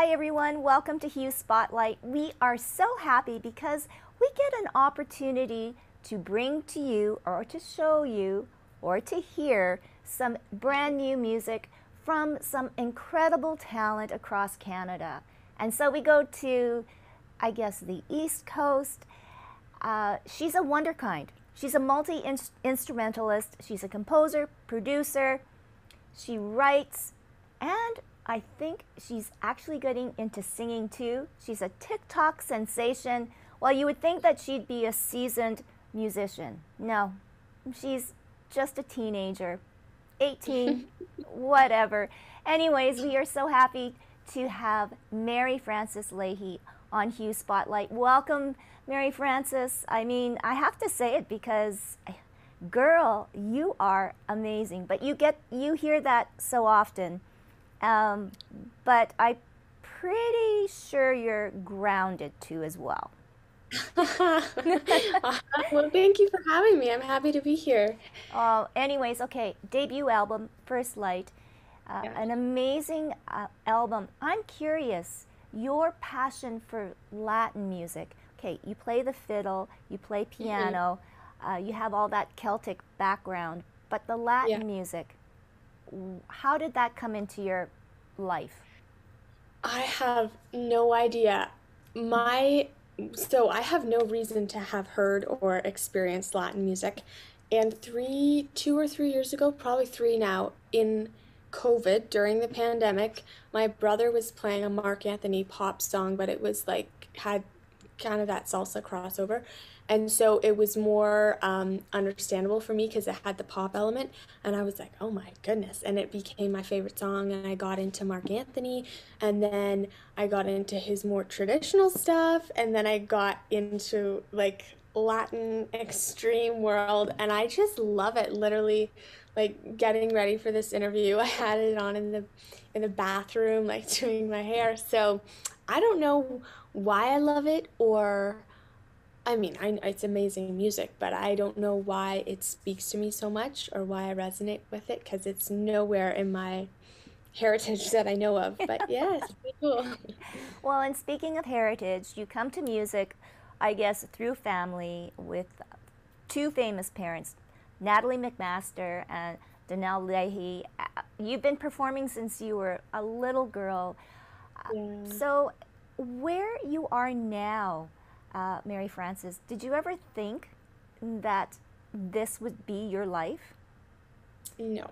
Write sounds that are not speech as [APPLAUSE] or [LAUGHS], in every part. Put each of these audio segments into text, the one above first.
Hi, everyone. Welcome to Hue Spotlight. We are so happy because we get an opportunity to bring to you or to show you or to hear some brand new music from some incredible talent across Canada. And so we go to, I guess, the East Coast. Uh, she's a wonderkind. She's a multi instrumentalist. She's a composer, producer. She writes, and I think she's actually getting into singing too. She's a TikTok sensation. Well, you would think that she'd be a seasoned musician. No, she's just a teenager, 18, [LAUGHS] whatever. Anyways, we are so happy to have Mary Frances Leahy on Hue Spotlight. Welcome, Mary Frances. I mean, I have to say it because girl, you are amazing. But you get you hear that so often. Um, but I'm pretty sure you're grounded too as well. [LAUGHS] well, thank you for having me. I'm happy to be here. Uh, anyways, okay, debut album, First Light, uh, yeah. an amazing uh, album. I'm curious, your passion for Latin music. Okay, you play the fiddle, you play mm-hmm. piano, mm-hmm. you have all that Celtic background, but the Latin yeah. music, how did that come into your life? I have no idea. My so I have no reason to have heard or experienced Latin music. And three, two or three years ago, probably three now, in COVID during the pandemic, my brother was playing a Marc Anthony pop song, but it was like had kind of that salsa crossover. And so it was more um, understandable for me because it had the pop element. And I was like, oh my goodness. And it became my favorite song. And I got into Marc Anthony. And then I got into his more traditional stuff. And then I got into like Latin extreme world. And I just love it. Literally, like getting ready for this interview, [LAUGHS] I had it on in the in the bathroom, like doing my hair. So I don't know why I love it or I mean, I, it's amazing music, but I don't know why it speaks to me so much or why I resonate with it because it's nowhere in my heritage that I know of. But [LAUGHS] yeah, it's cool. Well, and speaking of heritage, you come to music, I guess, through family with two famous parents, Natalie McMaster and Donnell Leahy. Uh, you've been performing since you were a little girl. Yeah. So, where you are now, uh, Mary Frances, did you ever think that this would be your life? No.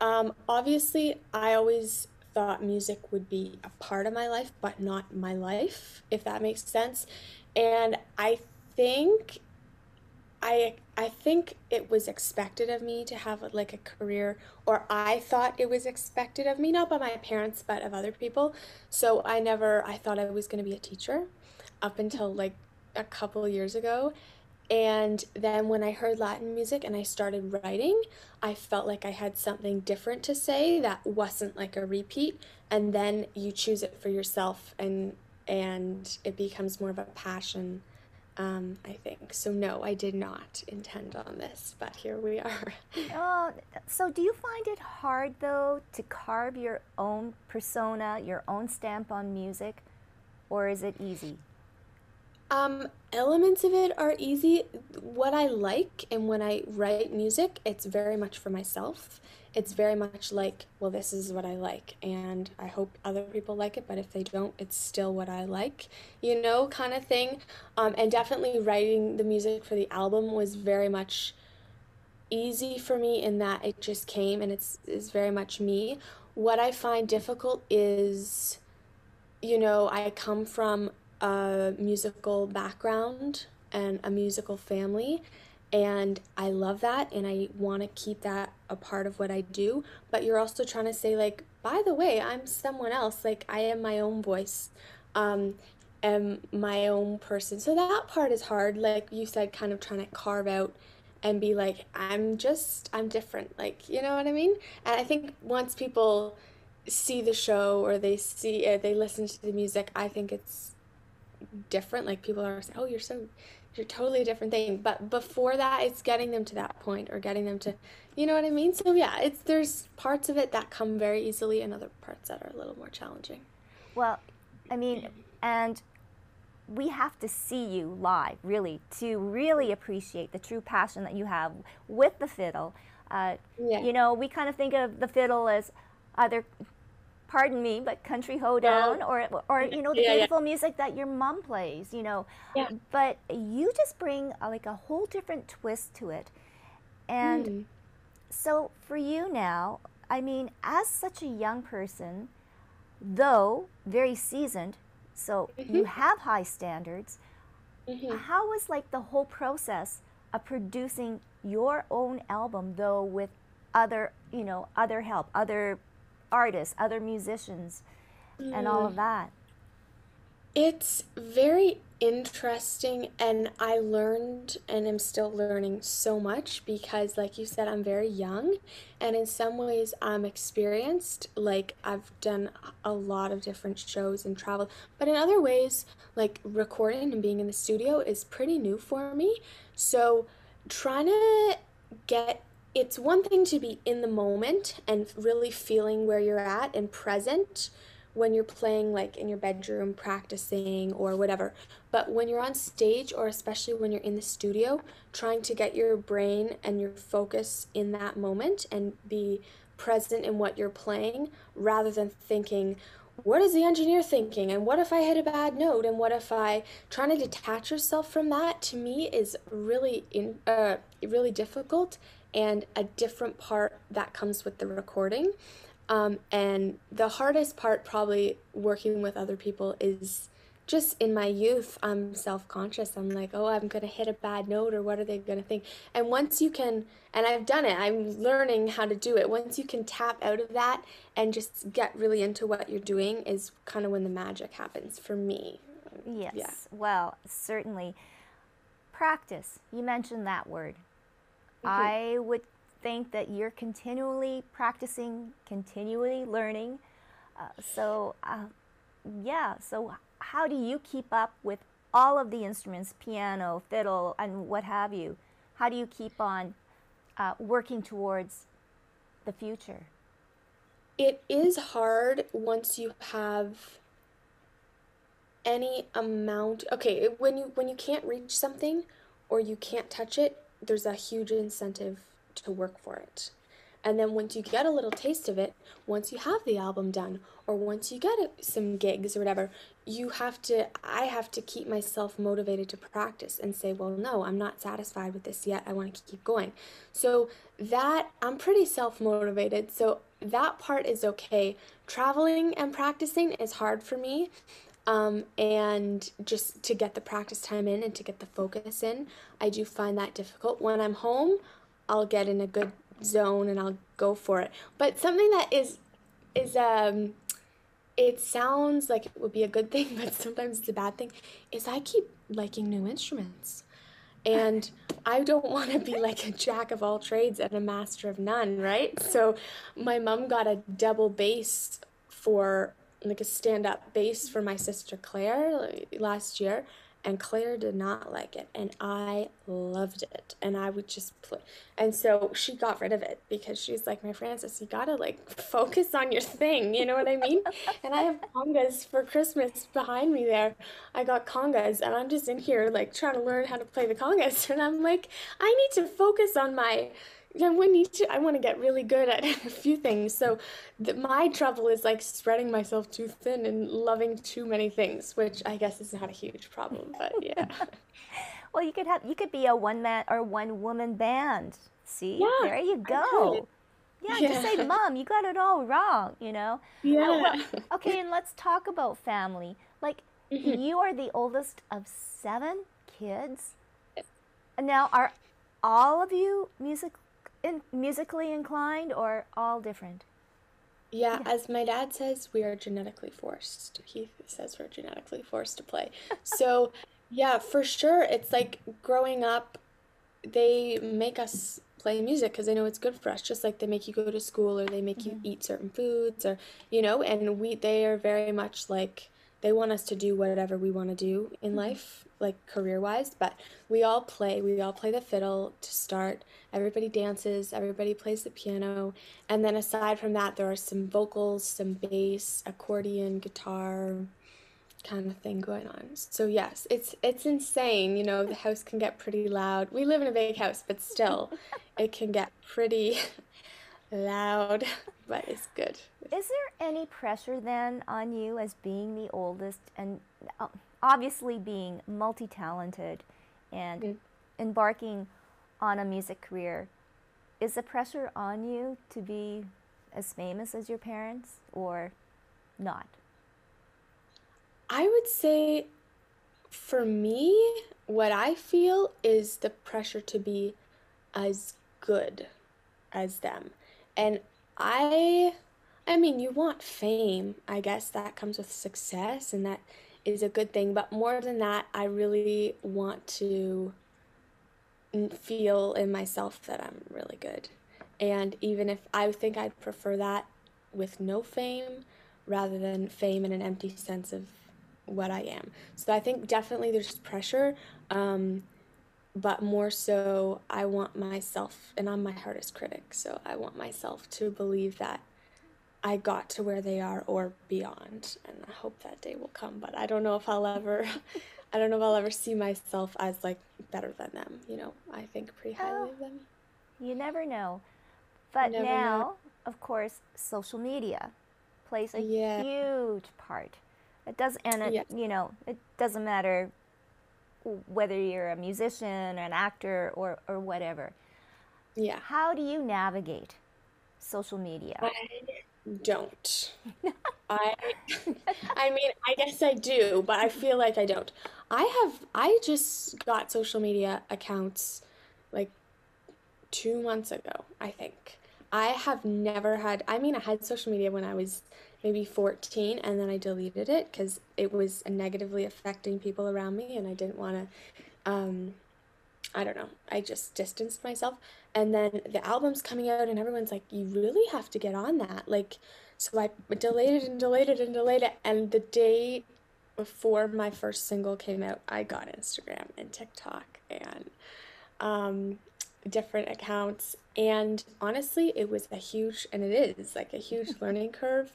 Um, obviously, I always thought music would be a part of my life, but not my life, if that makes sense. And I think I I think it was expected of me to have like a career or I thought it was expected of me not by my parents but of other people. So I never I thought I was going to be a teacher up until like a couple years ago. And then when I heard Latin music and I started writing, I felt like I had something different to say that wasn't like a repeat. And then you choose it for yourself and and it becomes more of a passion, um, I think. So no, I did not intend on this, but here we are. uh, [LAUGHS] so do you find it hard though to carve your own persona, your own stamp on music, or is it easy? Um, elements of it are easy. What I like and when I write music, it's very much for myself. It's very much like, well, this is what I like, and I hope other people like it, but if they don't, it's still what I like, you know, kind of thing. Um, and definitely writing the music for the album was very much easy for me in that it just came and it's is very much me. What I find difficult is, you know, I come from a musical background and a musical family and I love that and I want to keep that a part of what I do. But you're also trying to say like by the way I'm someone else like I am my own voice um am my own person. So that part is hard like you said kind of trying to carve out and be like I'm just I'm different like you know what I mean? And I think once people see the show or they see it they listen to the music I think it's different like people are saying oh you're so you're totally a different thing but before that it's getting them to that point or getting them to you know what i mean so yeah it's there's parts of it that come very easily and other parts that are a little more challenging Well, I mean, and we have to see you live, really, to really appreciate the true passion that you have with the fiddle. Uh, Yeah. you know, we kind of think of the fiddle as either, pardon me, but country hoedown or, or you know, the Yeah, yeah. beautiful music that your mom plays, you know. Yeah. But you just bring uh, like a whole different twist to it. And Mm. so for you now, I mean, as such a young person, though very seasoned, so you have high standards, Mhm. how was like the whole process of producing your own album though with other, you know, other help, other artists, other musicians and all of mm. that? It's very interesting, and I learned and am still learning so much because, like you said, I'm very young, and in some ways, I'm experienced. Like, I've done a lot of different shows and travel, but in other ways, like recording and being in the studio is pretty new for me. So, trying to get it's one thing to be in the moment and really feeling where you're at and present when you're playing like in your bedroom practicing or whatever. But when you're on stage or especially when you're in the studio trying to get your brain and your focus in that moment and be present in what you're playing rather than thinking what is the engineer thinking? And what if i hit a bad note? And what if i trying to detach yourself from that to me is really in uh, really difficult and a different part that comes with the recording um, and the hardest part, probably working with other people, is just in my youth, I'm self conscious. I'm like, oh, I'm going to hit a bad note, or what are they going to think? And once you can, and I've done it, I'm learning how to do it. Once you can tap out of that and just get really into what you're doing, is kind of when the magic happens for me. Yes. Yeah. Well, certainly. Practice. You mentioned that word. I would think that you're continually practicing, continually learning. Uh, so, uh, yeah. So, how do you keep up with all of the instruments, piano, fiddle, and what have you? How do you keep on uh, working towards the future? It is hard once you have any amount. Okay, when you when you can't reach something or you can't touch it, there's a huge incentive to work for it. And then once you get a little taste of it, once you have the album done or once you get some gigs or whatever, you have to I have to keep myself motivated to practice and say, "Well, no, I'm not satisfied with this yet. I want to keep going." So that I'm pretty self-motivated. So that part is okay. Traveling and practicing is hard for me. Um, and just to get the practice time in and to get the focus in, I do find that difficult. When I'm home, I'll get in a good zone and I'll go for it. But something that is is um it sounds like it would be a good thing, [LAUGHS] but sometimes it's a bad thing, is I keep liking new instruments. And I don't want to be like a jack of all trades and a master of none, right? So my mom got a double bass for like a stand-up bass for my sister Claire last year, and Claire did not like it, and I loved it, and I would just play. And so she got rid of it because she's like, "My Frances, you gotta like focus on your thing," you know what I mean? [LAUGHS] And I have congas for Christmas behind me there. I got congas, and I'm just in here like trying to learn how to play the congas, [LAUGHS] and I'm like, I need to focus on my yeah, we need to. I want to get really good at [LAUGHS] a few things. So, th my trouble is like spreading myself too thin and loving too many things, which I guess is not a huge problem. But yeah, [LAUGHS] Well, you could have you could be a one man or one woman band. See, yeah, there you go. could. Yeah, just say, [LAUGHS] Mom, you got it all wrong, you know? Uh, yeah. well, okay, and let's talk about family. Like, Mhm. you are the oldest of seven kids. And Now, are all of you music in, musically inclined or all different? Yeah, Yeah. as my dad says, we are genetically forced. He says we're genetically forced to play. [LAUGHS] So, yeah, for sure, it's like growing up, they make us play music because they know it's good for us, just like they make you go to school or they make you hmm eat certain foods or, you know, and we they are very much like they want us to do whatever we want to do in mm-hmm. life, like career wise. But we all play. We all play the fiddle to start. Everybody dances. Everybody plays the piano. And then aside from that, there are some vocals, some bass, accordion, guitar, kind of thing going on. So yes, it's it's insane. You know, the house can get pretty loud. We live in a big house, but still, [LAUGHS] it can get pretty loud, [LAUGHS] but it's good. Is there any pressure then on you as being the oldest and uh, obviously being multi-talented and mm. embarking on a music career? Is the pressure on you to be as famous as your parents or not? I would say for me, what I feel is the pressure to be as good as them. And I I mean, you want fame. I guess that comes with success and that is a good thing, but more than that, I really want to feel in myself that I'm really good. And even if I think I'd prefer that with no fame rather than fame in an empty sense of what I am. So I think definitely there's pressure, um, but more so I want myself, and I'm my hardest critic, so I want myself to believe that I got to where they are or beyond, and I hope that day will come. But I don't know if I'll ever, [LAUGHS] I don't know if I'll ever see myself as like better than them. You know, I think pretty highly oh, of them. You never know, but never now, know. of course, social media plays a yeah. huge part it does, and it, yes. you know, it doesn't matter whether you're a musician, or an actor, or or whatever. Yeah. How do you navigate social media? I don't. [LAUGHS] I I mean, I guess I do, but I feel like I don't. I have I just got social media accounts like 2 months ago, I think. I have never had I mean, I had social media when I was maybe 14 and then I deleted it because it was negatively affecting people around me and I didn't want to um, I don't know. I just distanced myself. And then the album's coming out and everyone's like, "You really have to get on that." Like so I deleted and deleted and deleted and the day before my first single came out, I got Instagram and TikTok and um, different accounts and honestly it was a huge and it is like a huge learning curve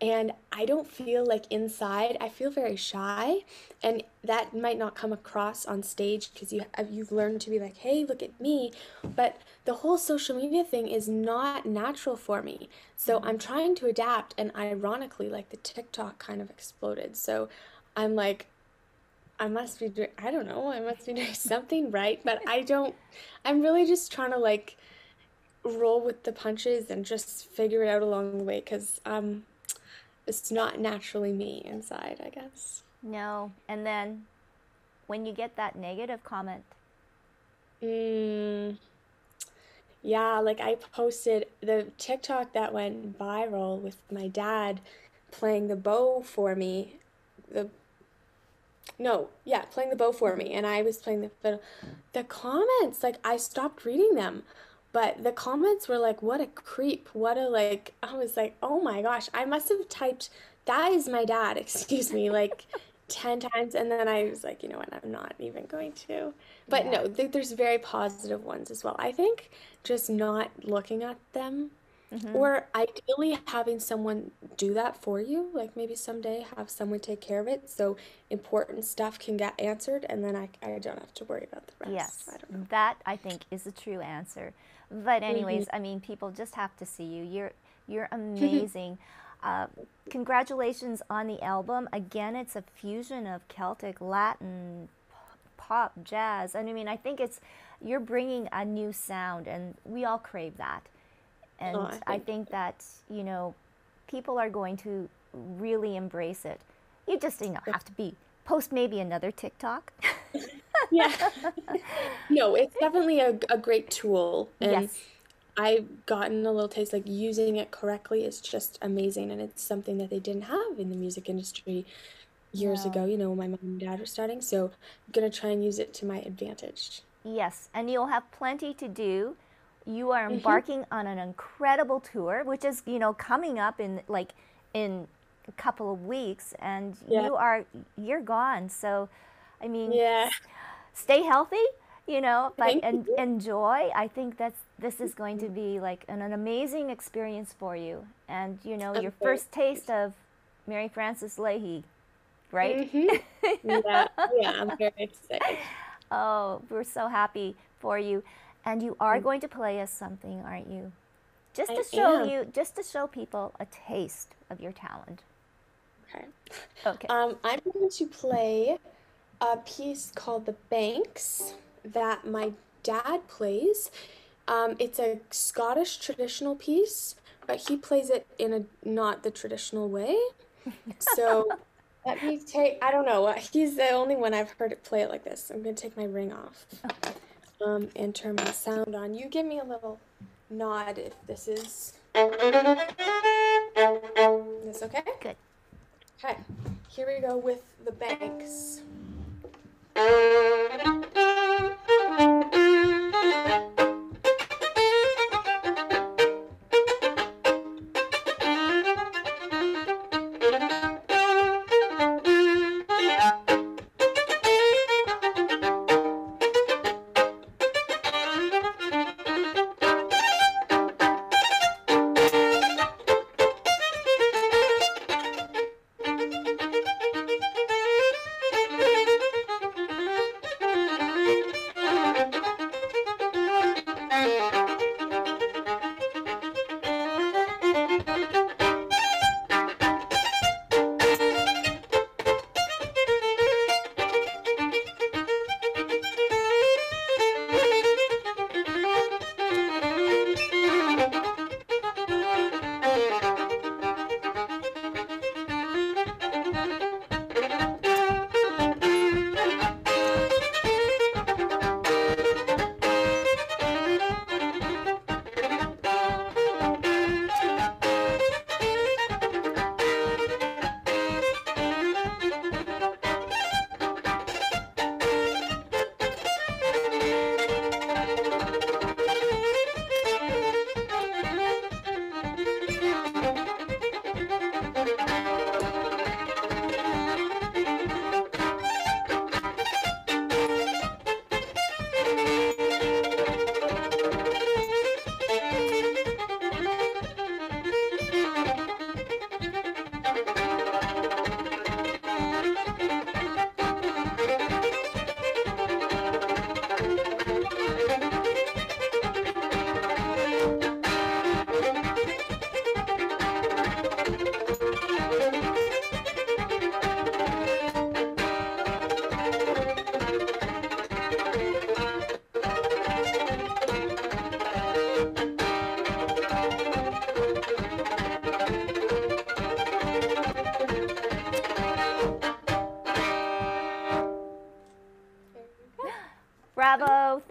and I don't feel like inside I feel very shy and that might not come across on stage because you you've learned to be like hey look at me but the whole social media thing is not natural for me. So I'm trying to adapt and ironically like the TikTok kind of exploded. So I'm like I must be doing I don't know I must be [LAUGHS] doing something right but I don't I'm really just trying to like roll with the punches and just figure it out along the way because um it's not naturally me inside, I guess. No. And then when you get that negative comment? Mm, yeah, like I posted the TikTok that went viral with my dad playing the bow for me. The no, yeah, playing the bow for me, and I was playing the fiddle. The comments, like I stopped reading them. But the comments were like, what a creep. What a like, I was like, oh my gosh, I must have typed, that is my dad, [LAUGHS] excuse me, like [LAUGHS] 10 times. And then I was like, you know what, I'm not even going to. But yeah. no, th- there's very positive ones as well. I think just not looking at them Mm-hmm. Or ideally having someone do that for you, like maybe someday have someone take care of it so important stuff can get answered and then I, I don't have to worry about the rest. Yes, I that I think is a true answer. But anyways, mm-hmm. I mean, people just have to see you. You're you're amazing. uh, congratulations on the album. Again, it's a fusion of Celtic, Latin, pop, jazz. And I mean, I think it's you're bringing a new sound, and we all crave that. And oh, I, think. I think that you know, people are going to really embrace it. You just you know have to be post maybe another TikTok. [LAUGHS] yeah. [LAUGHS] no, it's definitely a, a great tool. And yes. I've gotten a little taste like using it correctly is just amazing. And it's something that they didn't have in the music industry years ago, you know, when my mom and dad were starting. So I'm going to try and use it to my advantage. Yes. And you'll have plenty to do. You are mm-hmm. embarking mm-hmm. on an incredible tour, which is, you know, coming up in like in a couple of weeks, and Yeah. you are you're gone. So, I mean, Yeah. stay healthy, you know, but en- you. enjoy. I think that's this is going to be like an, an amazing experience for you, and you know, I'm your first taste of Mary Frances Leahy, right? Mhm. [LAUGHS] Yeah. Yeah. I'm very excited. [LAUGHS] Oh, we're so happy for you, and you are going to play us something, aren't you? Just to I show am. you, just to show people a taste of your talent. Okay. Okay. Um, I'm going to play a piece called The Banks that my dad plays. Um, it's a Scottish traditional piece, but he plays it in a not the traditional way. So [LAUGHS] let me take, I don't know, [LAUGHS] he's the only one I've heard it play it like this. I'm going to take my ring off um, and turn my sound on. You give me a little nod if this is. This okay? Good. Okay, here we go with the banks. Uh...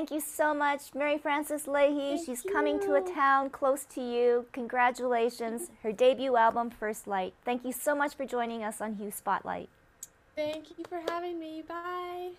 Thank you so much, Mary Frances Leahy. Thank She's coming to a town close to you. Congratulations. [LAUGHS] Her debut album, First Light. Thank you so much for joining us on Hue Spotlight. Thank you for having me. Bye.